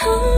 哼